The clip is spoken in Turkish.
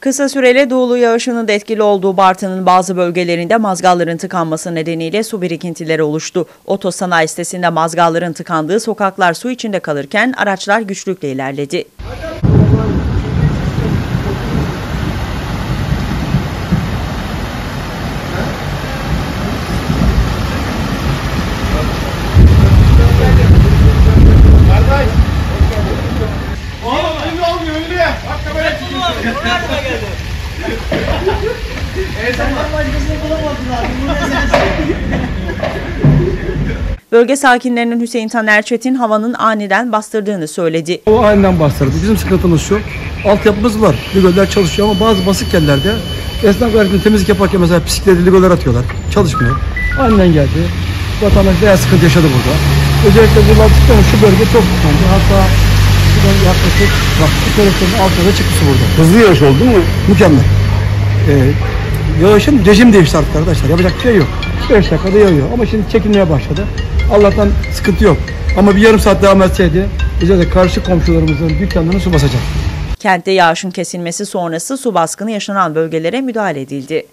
Kısa süreli doğulu yağışının da etkili olduğu Bartın'ın bazı bölgelerinde mazgalların tıkanması nedeniyle su birikintileri oluştu. Otosanayi sitesinde mazgalların tıkandığı sokaklar su içinde kalırken araçlar güçlükle ilerledi. Oğlum kamera Bölge sakinlerinin Hüseyin Taner Çetin havanın aniden bastırdığını söyledi. O aniden bastırdı. Bizim sıkıntımız şu. Altyapımız var. Ligoller çalışıyor ama bazı basık yerlerde esnaf gün temizlik yaparken mesela bisikletli ligoller atıyorlar. Çalışmıyor. Aniden geldi. Vatandaş bayağı sıkıntı yaşadı burada. Özellikle bu lastikten şu bölge çok tıkandı. Hatta şuradan yaklaşık bak bu telefonun altında çıktısı burada. Hızlı yağış oldu mu? Mükemmel. Ee, yağışın rejim değişti artık arkadaşlar. Yapacak bir şey yok. 5 dakikada yağıyor. Ama şimdi çekilmeye başladı. Allah'tan sıkıntı yok. Ama bir yarım saat devam etseydi özellikle karşı komşularımızın dükkanlarını su basacak. Kentte yağışın kesilmesi sonrası su baskını yaşanan bölgelere müdahale edildi.